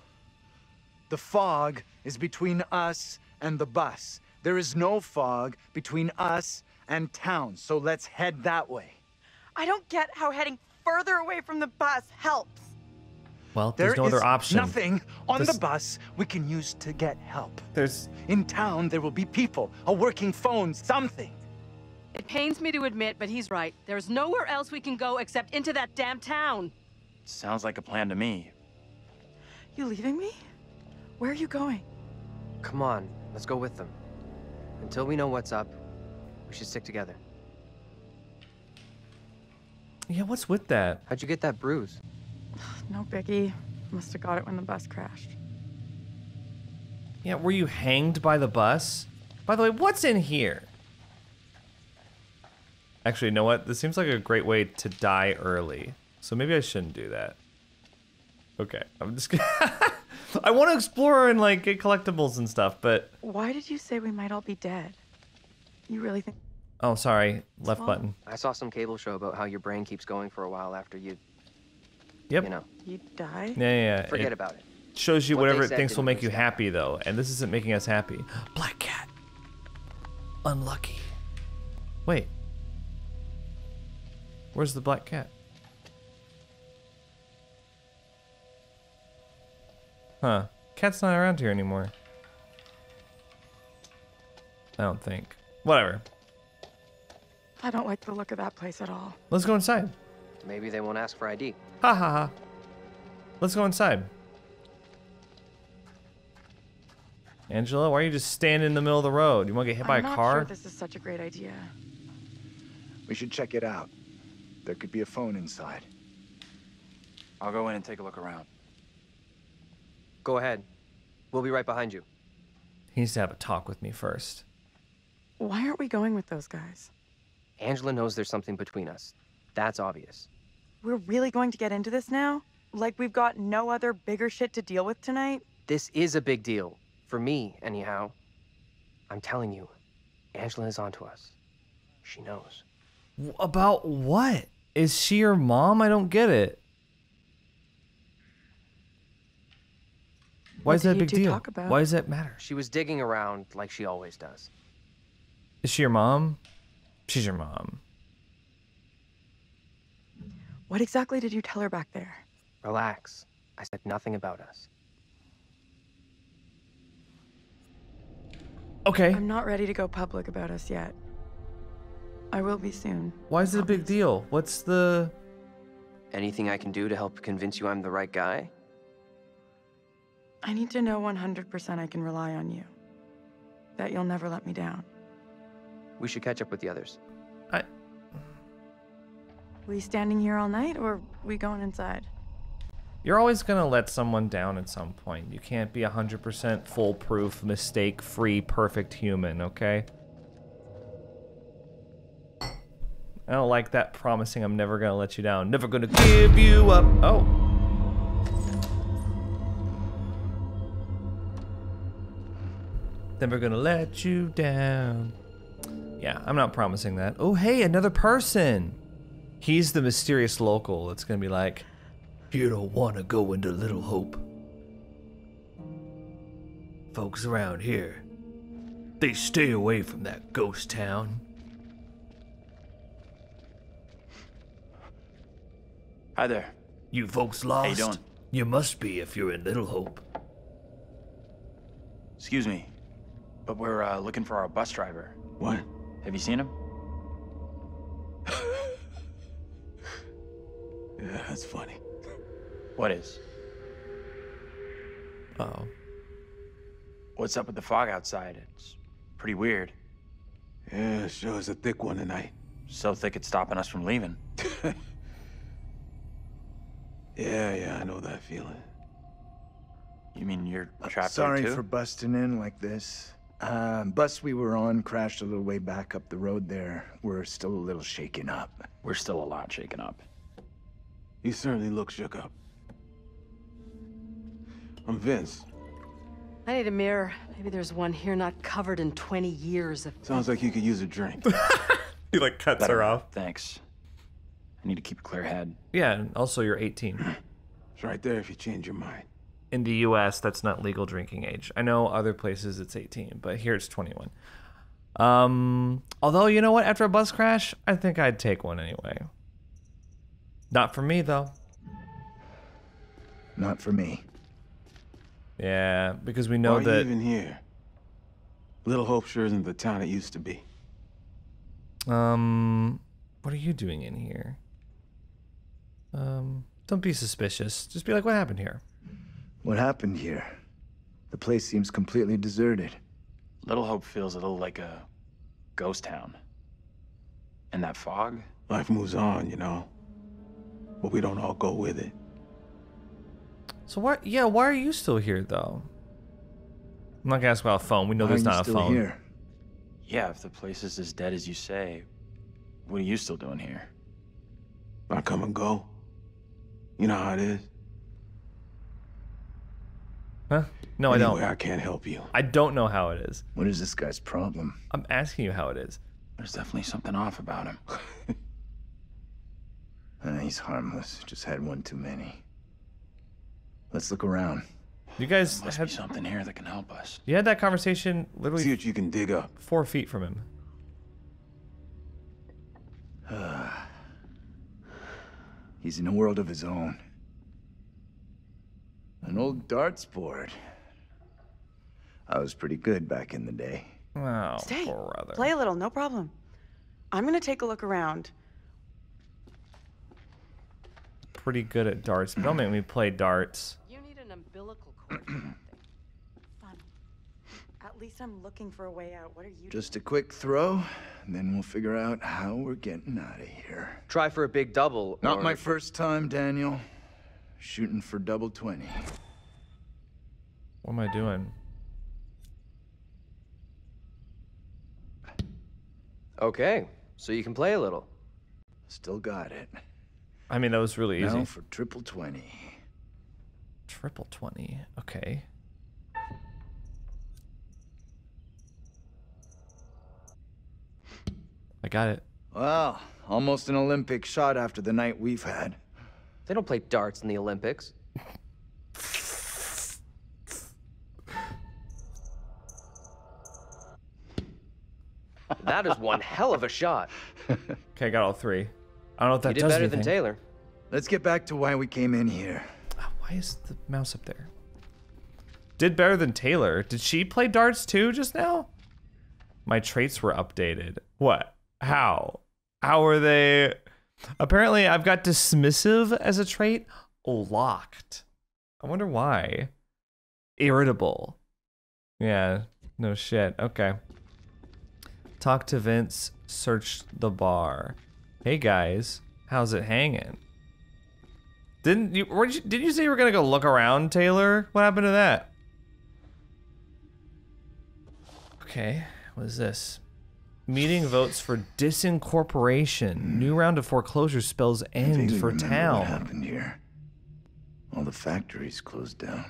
The fog is between us and the bus. There is no fog between us and town, so let's head that way. I don't get how heading further away from the bus helps. Well, there's There no other is option. Nothing on This- the bus we can use to get help. There's In town, there will be people, a working phone, something. It pains me to admit, but he's right. There's nowhere else we can go except into that damn town. Sounds like a plan to me. You leaving me? Where are you going? Come on, let's go with them. Until we know what's up, we should stick together. Yeah, what's with that? How'd you get that bruise? No biggie. Must have got it when the bus crashed. Yeah, were you hanged by the bus? By the way, what's in here? Actually, you know what? This seems like a great way to die early. So maybe I shouldn't do that. Okay, I'm just gonna... I want to explore and like get collectibles and stuff, but Why did you say we might all be dead? You really think? oh, sorry, left Well- button. I saw some cable show about how your brain keeps going for a while after you, Yep. you know. You die? Yeah, yeah. yeah. Forget about it. Shows you What whatever it thinks will make you happy, though, and this isn't making us happy. Black cat. Unlucky. Wait. Where's the black cat? Huh. Cat's not around here anymore. I don't think. Whatever. I don't like the look of that place at all. Let's go inside. Maybe they won't ask for ID. Ha ha ha. Let's go inside. Angela, why are you just standing in the middle of the road? You want to get hit by I'm a not car? sure this is such a great idea. We should check it out. There could be a phone inside. I'll go in and take a look around. Go ahead. We'll be right behind you. He needs to have a talk with me first. Why aren't we going with those guys? Angela knows there's something between us. That's obvious. We're really going to get into this now? Like we've got no other bigger shit to deal with tonight? This is a big deal. For me, anyhow. I'm telling you, Angela is onto us. She knows. W- About what? Is she your mom? I don't get it. Why What is that a big deal? talk about? Why does that matter? She was digging around like she always does. Is she your mom? She's your mom. What exactly did you tell her back there? Relax. I said nothing about us. Okay. I'm not ready to go public about us yet. I will be soon. Why is it a big deal? What's the. Anything I can do to help convince you I'm the right guy? I need to know 100% I can rely on you. That you'll never let me down. We should catch up with the others. I... We standing here all night or we going inside? You're always going to let someone down at some point. You can't be 100% foolproof, mistake free, perfect human, okay? I don't like that promising I'm never going to let you down. Never going to give you up. Oh. Never going to let you down. Yeah, I'm not promising that. Oh, hey, another person. He's the mysterious local that's going to be like, You don't want to go into Little Hope. Folks around here, they stay away from that ghost town. Hi there. You folks lost? How you doing? You must be if you're in Little Hope. Excuse me, but we're uh, looking for our bus driver. What? Have you seen him? Yeah, that's funny. What is? Oh. What's up with the fog outside? It's pretty weird. Yeah, sure is a thick one tonight. So thick it's stopping us from leaving. Yeah, yeah, I know that feeling. You mean you're trapped Sorry there too? for busting in like this. Um, bus we were on crashed a little way back up the road there. We're still a little shaken up. We're still a lot shaken up. You certainly look shook up. I'm Vince. I need a mirror. Maybe there's one here not covered in 20 years of. Sounds like you could use a drink. he like cuts Better her off. Thanks. I need to keep a clear head. Yeah, and also you're 18. It's right there if you change your mind. In the US, that's not legal drinking age. I know other places it's 18, but here it's 21. Um, although you know what, after a bus crash, I think I'd take one anyway. Not for me though. Not for me. Yeah, because we know Why are that you even here? Little Hope sure isn't the town it used to be. um what are you doing in here? Um, don't be suspicious. Just be like, what happened here? What happened here? The place seems completely deserted. Little Hope feels a little like a ghost town. And that fog? Life moves on, you know. But we don't all go with it. So why? Yeah, why are you still here though? I'm not gonna ask about a phone. We know Why there's are you not a still phone. here? Yeah, if the place is as dead as you say, what are you still doing here? I come and go. You know how it is. Huh? No, I don't. I can't help you. I don't know how it is. What is this guy's problem? I'm asking you how it is. There's definitely something off about him. Uh, he's harmless. Just had one too many. Let's look around. You guys Must had be something here that can help us. you had that conversation literally See what you can dig up. four feet from him. He's in a world of his own. An old darts board. I was pretty good back in the day. Oh, Stay. brother. Play a little, no problem. I'm gonna take a look around. Pretty good at darts, but don't make me play darts. You need an umbilical cord. Fun. At least I'm looking for a way out. What are you Just a quick throw, and then we'll figure out how we're getting out of here. Try for a big double. Not or- my first time, Daniel. Shooting for double 20. What am I doing? Okay, so you can play a little. Still got it. I mean, that was really easy. Now for triple 20. Triple 20. Okay. I got it. Well, almost an Olympic shot after the night we've had. They don't play darts in the Olympics. that is one hell of a shot. Okay, I got all three. I don't know if that you did does better anything. than Taylor. Let's get back to why we came in here. Ah, why is the mouse up there? Did better than Taylor. Did she play darts too just now? my traits were updated. What? How? How are they? Apparently, I've got dismissive as a trait locked. I wonder why. Irritable. Yeah, no shit. Okay. Talk to Vince, search the bar. Hey guys, how's it hanging? Didn't you, you did you say you were gonna go look around, Taylor? What happened to that? Okay, what is this? Meeting votes for disincorporation. New round of foreclosure spells end for remember What town. happened here? All the factories closed down.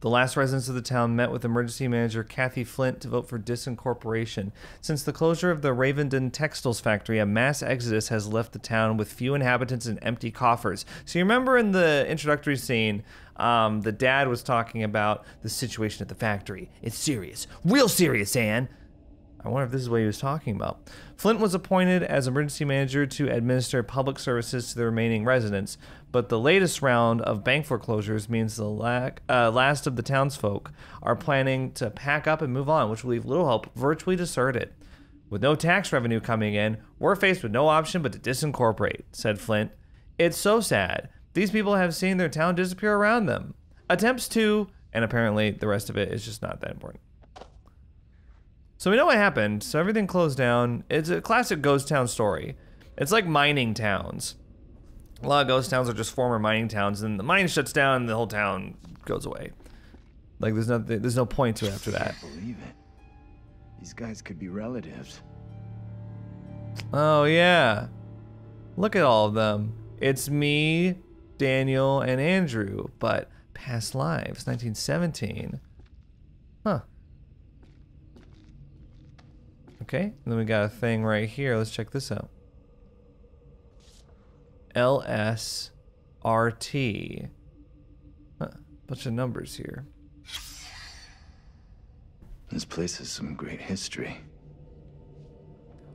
The last residents of the town met with emergency manager Kathy Flint to vote for disincorporation. Since the closure of the Ravenden Textiles factory, a mass exodus has left the town with few inhabitants and empty coffers. So you remember in the introductory scene, um, the dad was talking about the situation at the factory. It's serious, real serious, Anne. I wonder if this is what he was talking about. Flint was appointed as emergency manager to administer public services to the remaining residents, but the latest round of bank foreclosures means the lack, uh, last of the townsfolk are planning to pack up and move on, which will leave Little Hope virtually deserted. With no tax revenue coming in, we're faced with no option but to disincorporate, said Flint. It's so sad. These people have seen their town disappear around them. Attempts to, and apparently the rest of it is just not that important. So we know what happened. So everything closed down. It's a classic ghost town story. It's like mining towns. A lot of ghost towns are just former mining towns, and the mine shuts down, and the whole town goes away. Like there's no there's no point to it after that. I Believe it. These guys could be relatives. Oh yeah, look at all of them. It's me, Daniel, and Andrew, but past lives, 1917. Huh. Okay, and then we got a thing right here. Let's check this out. LSRT. Huh, bunch of numbers here. This place has some great history.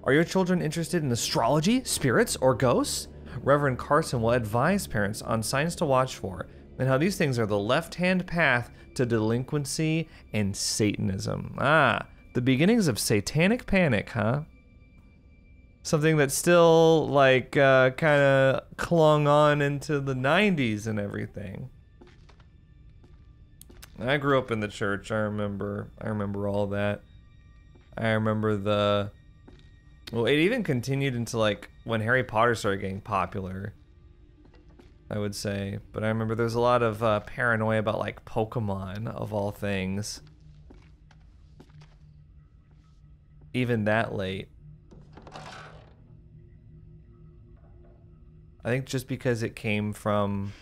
Are your children interested in astrology, spirits, or ghosts? Reverend Carson will advise parents on signs to watch for and how these things are the left hand path to delinquency and Satanism. Ah, the beginnings of satanic panic, huh? Something that still, like, uh, kind of clung on into the 90s and everything. I grew up in the church. I remember. I remember all that. I remember the. Well, it even continued into like when Harry Potter started getting popular. I would say, but I remember there's a lot of uh, paranoia about like Pokemon of all things. Even that late. I think just because it came from.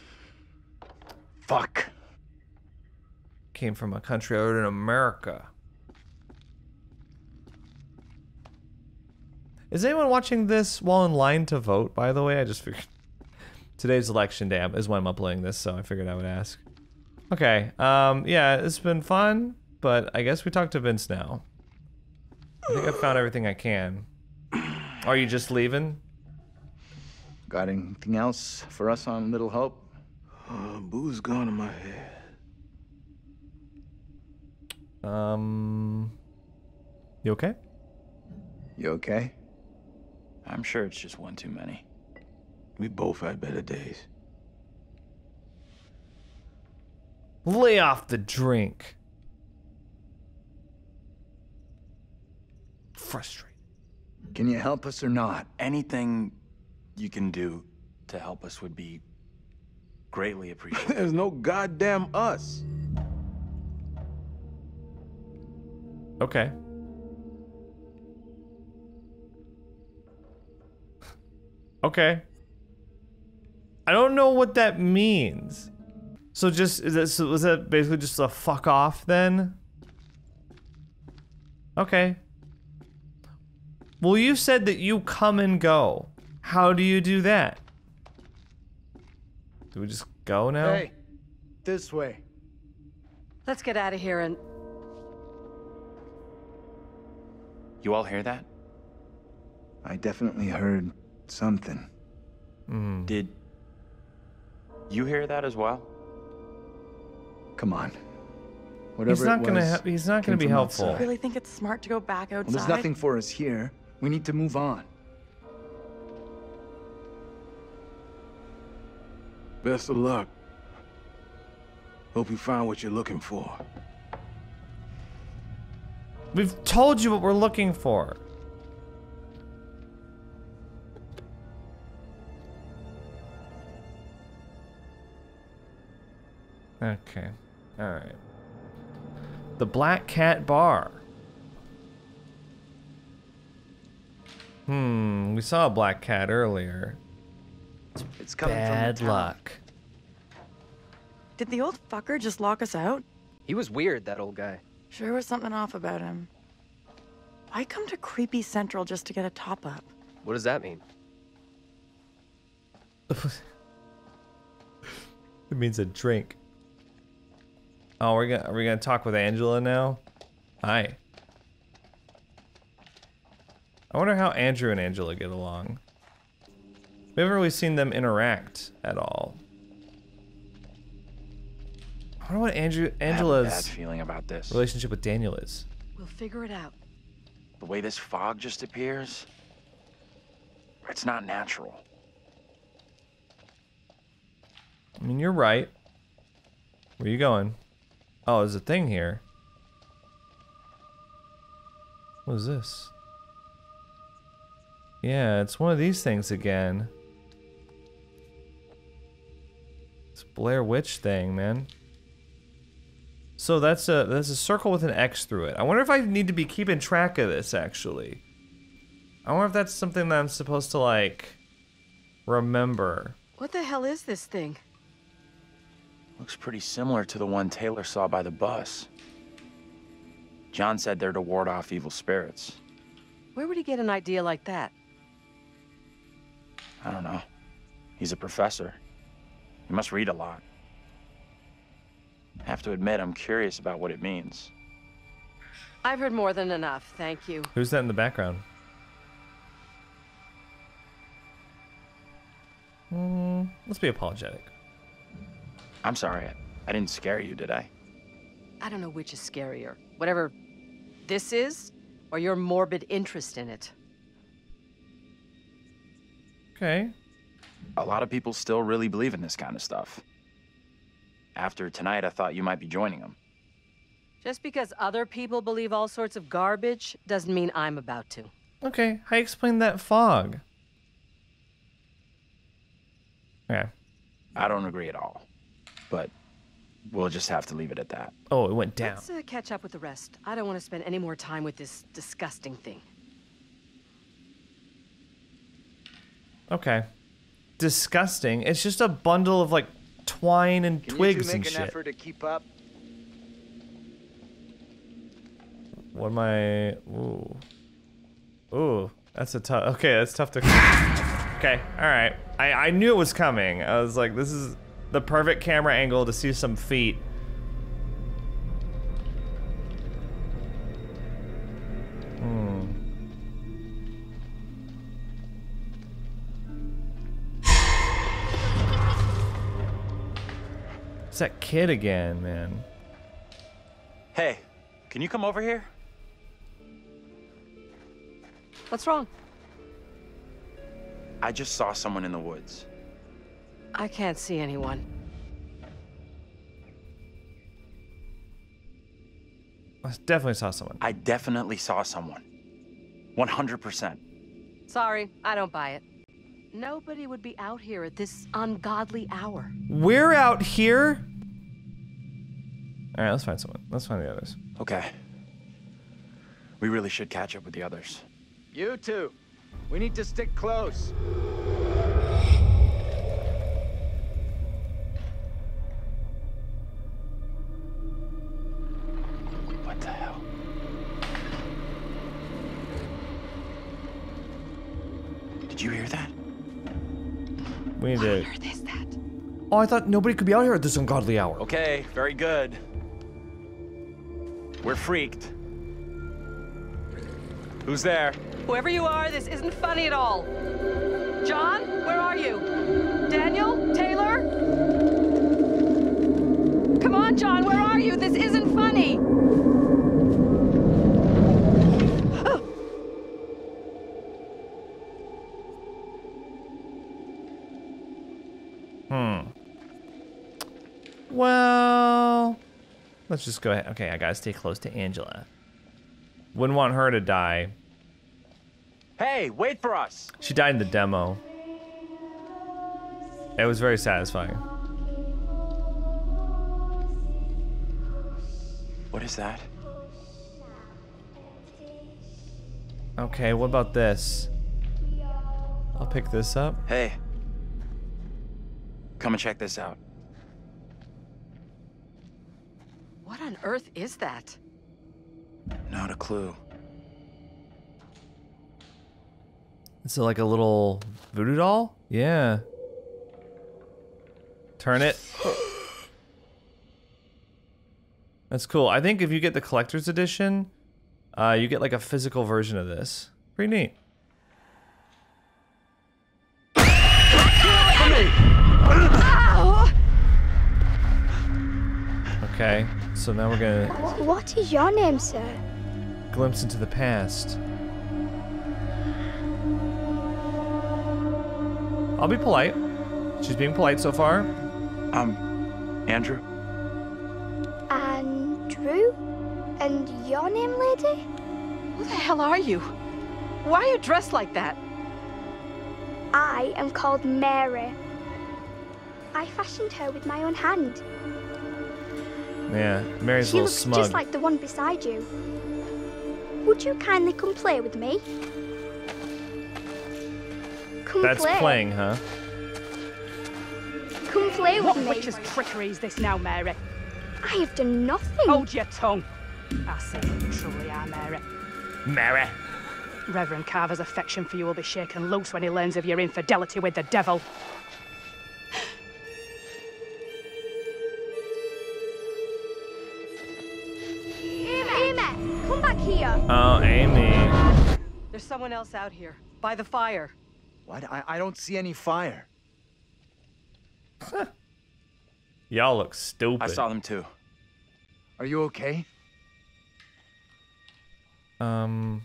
Fuck. Came from a country other than America. Is anyone watching this while in line to vote, by the way? I just figured. Today's election day is when I'm uploading this, so I figured I would ask. Okay, um, yeah, it's been fun, but I guess we talk to Vince now. I think I've found everything I can. Are you just leaving? Got anything else for us on Little Hope? Uh, booze gone in my head. Um, you okay? You okay? I'm sure it's just one too many. We both had better days. Lay off the drink. Frustrated. Can you help us or not? Anything you can do to help us would be greatly appreciated. There's no goddamn us. Okay. Okay. I don't know what that means. So just is that so was that basically just a fuck off then? Okay. Well, you said that you come and go. How do you do that? Do we just go now? Hey, this way. Let's get out of here and. You all hear that? I definitely heard something. Hmm. Did you hear that as well? Come on. Whatever he's not it gonna. he's not gonna be helpful. outside. Really think it's smart to go back Well, outside? there's nothing for us here. We need to move on. Best of luck. Hope you find what you're looking for. We've told you what we're looking for. Okay. All right. The Black Cat Bar. Hmm, we saw a black cat earlier. It's coming from the Bad town. luck. Did the old fucker just lock us out? He was weird, that old guy. Sure was something off about him. Why come to Creepy Central just to get a top up? What does that mean? It means a drink. Oh, we're gonna are we gonna talk with Angela now? Hi. I wonder how Andrew and Angela get along. We haven't really seen them interact at all. I wonder what Andrew I have a Angela's bad feeling about this. relationship with Daniel is. We'll figure it out. The way this fog just appears, it's not natural. I mean, you're right. Where are you going? Oh, there's a thing here. What is this? Yeah, it's one of these things again. It's Blair Witch thing, man. So that's a that's a circle with an X through it. I wonder if I need to be keeping track of this actually. I wonder if that's something that I'm supposed to like remember. What the hell is this thing? Looks pretty similar to the one Taylor saw by the bus. John said they're to ward off evil spirits. Where would he get an idea like that? I don't know. He's a professor. He must read a lot. I have to admit, I'm curious about what it means. I've heard more than enough, thank you. Who's that in the background? Mm, let's be apologetic. I'm sorry. I, I didn't scare you, did I? I don't know which is scarier. Whatever this is, or your morbid interest in it. Okay. A lot of people still really believe in this kind of stuff. After tonight, I thought you might be joining them. Just because other people believe all sorts of garbage doesn't mean I'm about to. Okay, how you explain that fog? Okay. I don't agree at all. But we'll just have to leave it at that. Oh, it went down. Let's uh, catch up with the rest. I don't want to spend any more time with this disgusting thing. Okay. Disgusting. It's just a bundle of like twine and Can twigs you two and make an shit. effort to keep up? What am I? Ooh. Ooh, that's a tough. Okay, that's tough to. Okay, all right. I I knew it was coming. I was like, this is the perfect camera angle to see some feet. It's that kid again, man. Hey, can you come over here? What's wrong? I just saw someone in the woods. I can't see anyone. I definitely saw someone. I definitely saw someone. 100%. Sorry, I don't buy it. Nobody would be out here at this ungodly hour. We're out here. All right, let's find someone. Let's find the others. Okay. We really should catch up with the others. You two. We need to stick close. Oh, I thought nobody could be out here at this ungodly hour. Okay, very good. We're freaked. Who's there? Whoever you are, this isn't funny at all. John, where are you? Daniel? Taylor? Come on, John, where are you? This isn't funny. Hmm. Well, let's just go ahead. Okay, I gotta stay close to Angela. Wouldn't want her to die. Hey, wait for us. She died in the demo. It was very satisfying. What is that? Okay, what about this? I'll pick this up. Hey. Come and check this out. What on earth is that? Not a clue. It's like a little voodoo doll? Yeah. Turn it. That's cool. I think if you get the collector's edition, uh, you get like a physical version of this. Pretty neat. Okay, so now we're gonna What is your name, sir? glimpse into the past. I'll be polite. She's being polite so far. Um, Andrew? Andrew? And your name, lady? Who the hell are you? Why are you dressed like that? I am called Mary. I fashioned her with my own hand. Yeah, Mary's a she little looks smug. just like the one beside you. Would you kindly come play with me? Come That's play. playing, huh? Come play with What me. witch's trickery is this now, Mary? I have done nothing. Hold your tongue. I say you truly are, Mary. Mary. Reverend Carver's affection for you will be shaken loose when he learns of your infidelity with the devil. Someone else out here, by the fire. What? I, I don't see any fire. Y'all look stupid. I saw them too. Are you okay? Um.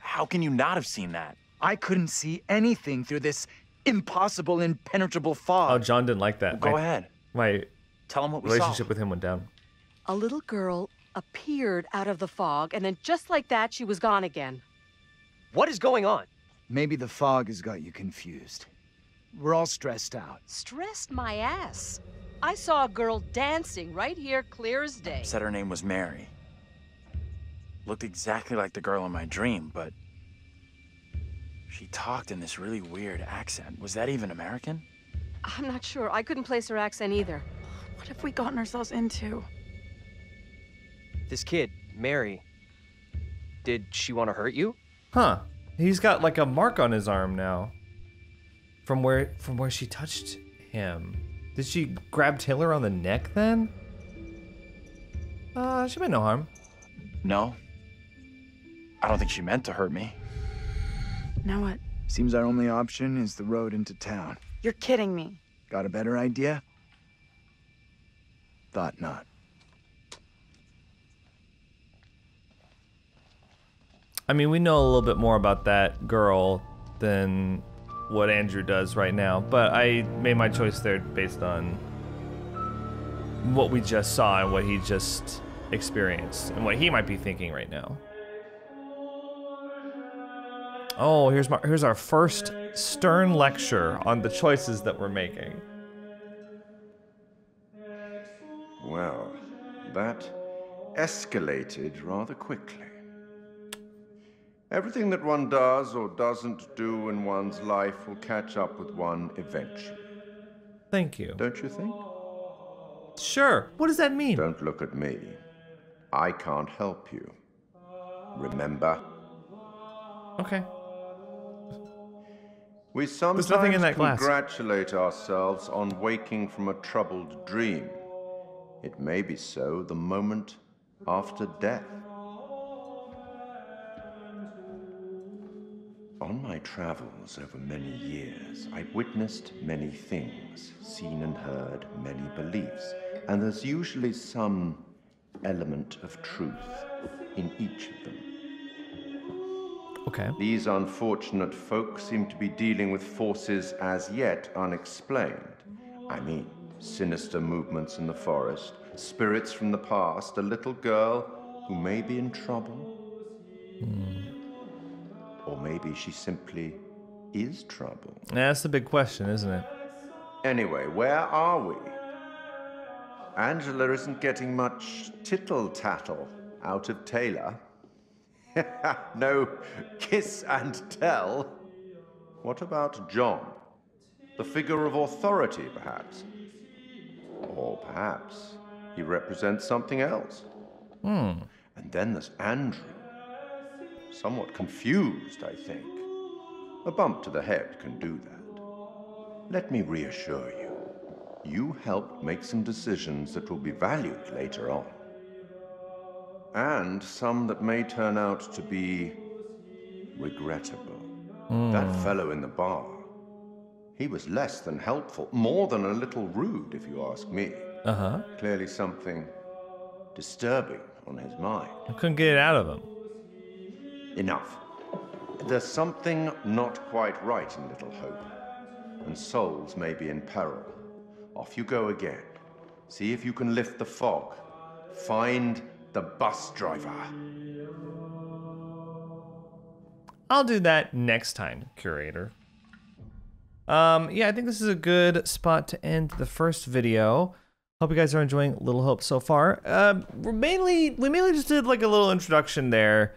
How can you not have seen that? I couldn't see anything through this impossible, impenetrable fog. Oh, John didn't like that. Go My- ahead. My Tell him what we saw. relationship with him went down. A little girl appeared out of the fog, and then just like that, she was gone again. What is going on? Maybe the fog has got you confused. We're all stressed out. Stressed my ass. I saw a girl dancing right here, clear as day. Said her name was Mary. Looked exactly like the girl in my dream, but she talked in this really weird accent. Was that even American? I'm not sure. I couldn't place her accent either. What have we gotten ourselves into? This kid, Mary, did she want to hurt you? Huh. He's got like a mark on his arm now. From where from where she touched him. Did she grab Taylor on the neck then? Uh, she meant no harm. No. I don't think she meant to hurt me. Now what? Seems our only option is the road into town. You're kidding me. Got a better idea? Thought not. I mean, we know a little bit more about that girl than what Andrew does right now, but I made my choice there based on what we just saw and what he just experienced and what he might be thinking right now. Oh, here's my here's our first stern lecture on the choices that we're making. Well, that escalated rather quickly. Everything that one does or doesn't do in one's life will catch up with one eventually. Thank you. Don't you think? Sure. What does that mean? Don't look at me. I can't help you. Remember? Okay. We sometimes nothing in that glass. congratulate ourselves on waking from a troubled dream. It may be so the moment after death. On my travels over many years, I've witnessed many things, seen and heard many beliefs, and there's usually some element of truth in each of them. Okay. These unfortunate folk seem to be dealing with forces as yet unexplained. I mean, sinister movements in the forest, spirits from the past, a little girl who may be in trouble. Or maybe she simply is trouble. That's the big question, isn't it? Anyway, where are we? Angela isn't getting much tittle tattle out of Taylor. no kiss and tell. What about John? The figure of authority, perhaps? Or perhaps he represents something else. Hmm. And then there's Andrew. Somewhat confused, I think. A bump to the head can do that. Let me reassure you. You helped make some decisions that will be valued later on. And some that may turn out to be regrettable. That Hmm. fellow in the bar. He was less than helpful, more than a little rude, if you ask me. Uh huh. Clearly something disturbing on his mind. I couldn't get it out of him. Enough. There's something not quite right in Little Hope, and souls may be in peril. Off you go again. See if you can lift the fog. Find the bus driver. I'll do that next time, curator. Um, yeah, I think this is a good spot to end the first video. Hope you guys are enjoying Little Hope so far. Um, we're mainly we mainly just did like a little introduction there.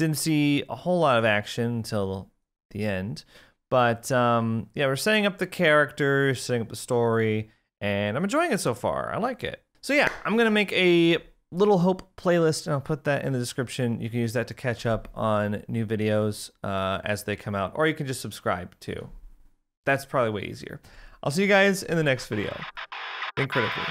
Didn't see a whole lot of action until the end, but um, yeah, we're setting up the characters, setting up the story, and I'm enjoying it so far. I like it. So yeah, I'm gonna make a Little Hope playlist, and I'll put that in the description. You can use that to catch up on new videos uh, as they come out, or you can just subscribe too. That's probably way easier. I'll see you guys in the next video. Think critically.